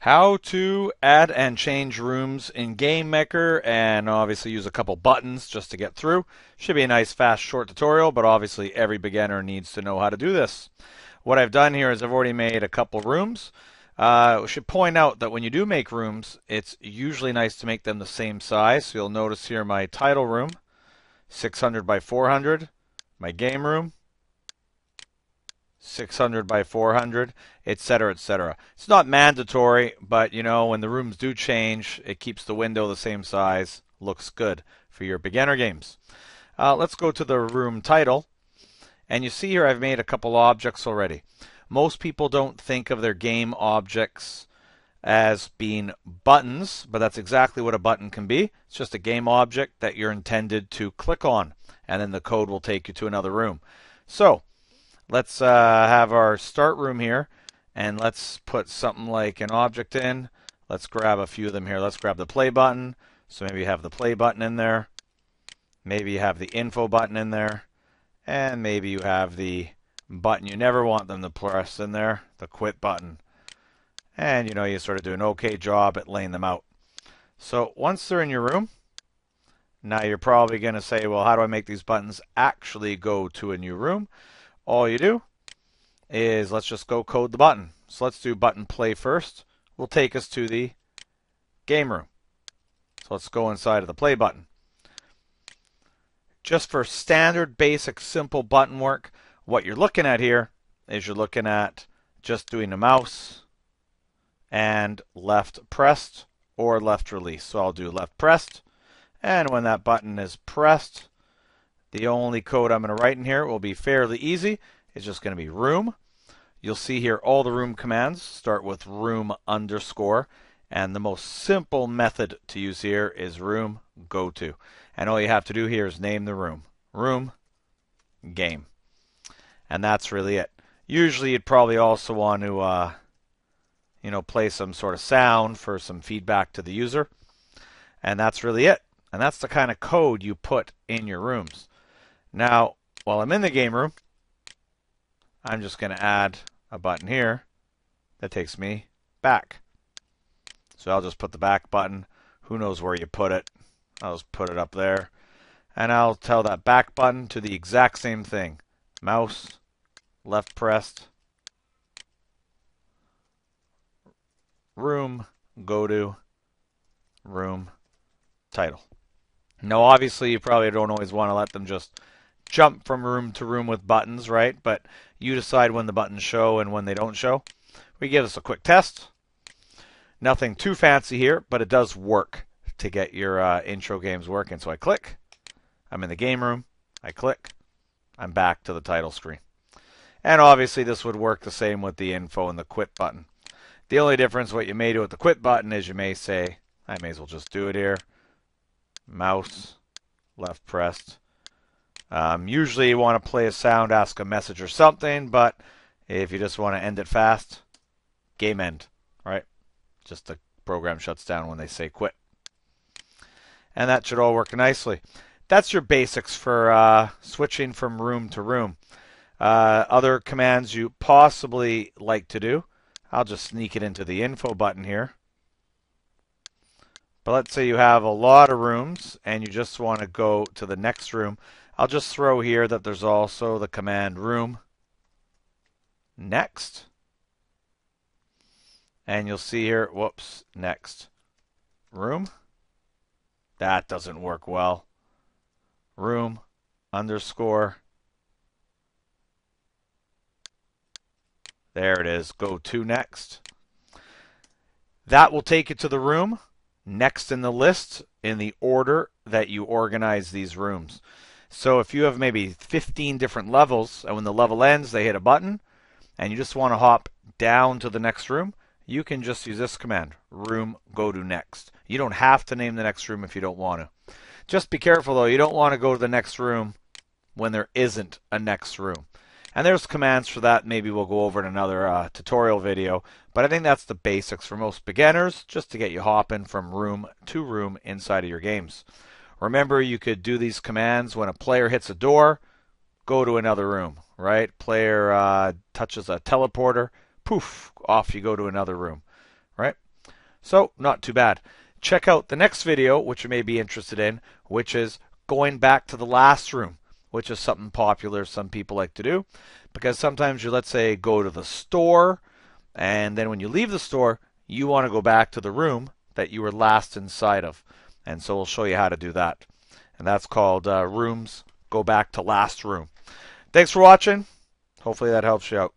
how to add and change rooms in Game Maker and obviously use a couple buttons just to get through. Should be a nice fast short tutorial, but obviously every beginner needs to know how to do this. What I've done here is I've already made a couple rooms. Uh, I should point out that when you do make rooms, it's usually nice to make them the same size. So you'll notice here my title room, 600 by 400, my game room, 600 by 400, etc., etc. It's not mandatory, but you know, when the rooms do change, it keeps the window the same size. Looks good for your beginner games. Uh, let's go to the room title. And you see here I've made a couple objects already. Most people don't think of their game objects as being buttons, but that's exactly what a button can be. It's just a game object that you're intended to click on, and then the code will take you to another room. So, let's uh, have our start room here and let's put something like an object in. Let's grab a few of them here. Let's grab the play button. So maybe you have the play button in there. Maybe you have the info button in there. And maybe you have the button you never want them to press in there, the quit button. And you know, you sort of do an okay job at laying them out. So once they're in your room, now you're probably going to say, well, how do I make these buttons actually go to a new room? All you do is let's just go code the button. So let's do button play first. Will take us to the game room. So let's go inside of the play button. Just for standard, basic, simple button work, what you're looking at here is you're looking at just doing a mouse and left pressed or left release. So I'll do left pressed. And when that button is pressed, the only code I'm going to write in here will be fairly easy. It's just going to be room. You'll see here all the room commands start with room underscore. And the most simple method to use here is room go to. And all you have to do here is name the room. Room game. And that's really it. Usually you'd probably also want to uh, you know, play some sort of sound for some feedback to the user. And that's really it. And that's the kind of code you put in your rooms. Now, while I'm in the game room, I'm just going to add a button here that takes me back. So I'll just put the back button. Who knows where you put it? I'll just put it up there. And I'll tell that back button to the exact same thing. Mouse, left pressed, room, go to, room, title. Now, obviously, you probably don't always want to let them just jump from room to room with buttons, right? But you decide when the buttons show and when they don't show. We give this a quick test. Nothing too fancy here, but it does work to get your uh, intro games working. So I click. I'm in the game room. I click. I'm back to the title screen. And obviously this would work the same with the info and the quit button. The only difference what you may do with the quit button is you may say, I may as well just do it here. Mouse, left pressed, um, usually you want to play a sound, ask a message or something, but if you just want to end it fast, game end, right? Just the program shuts down when they say quit. And that should all work nicely. That's your basics for uh, switching from room to room. Uh, other commands you possibly like to do, I'll just sneak it into the info button here. But let's say you have a lot of rooms and you just want to go to the next room. I'll just throw here that there's also the command room next. And you'll see here, whoops, next room. That doesn't work well. Room underscore. There it is. Go to next. That will take you to the room next in the list in the order that you organize these rooms. So if you have maybe 15 different levels, and when the level ends, they hit a button, and you just want to hop down to the next room, you can just use this command, room go to next. You don't have to name the next room if you don't want to. Just be careful though, you don't want to go to the next room when there isn't a next room. And there's commands for that, maybe we'll go over in another uh, tutorial video, but I think that's the basics for most beginners, just to get you hopping from room to room inside of your games. Remember, you could do these commands when a player hits a door, go to another room, right? Player uh, touches a teleporter, poof, off you go to another room, right? So, not too bad. Check out the next video, which you may be interested in, which is going back to the last room, which is something popular some people like to do. Because sometimes you, let's say, go to the store, and then when you leave the store, you want to go back to the room that you were last inside of. And so we'll show you how to do that. And that's called uh, rooms go back to last room. Thanks for watching. Hopefully that helps you out.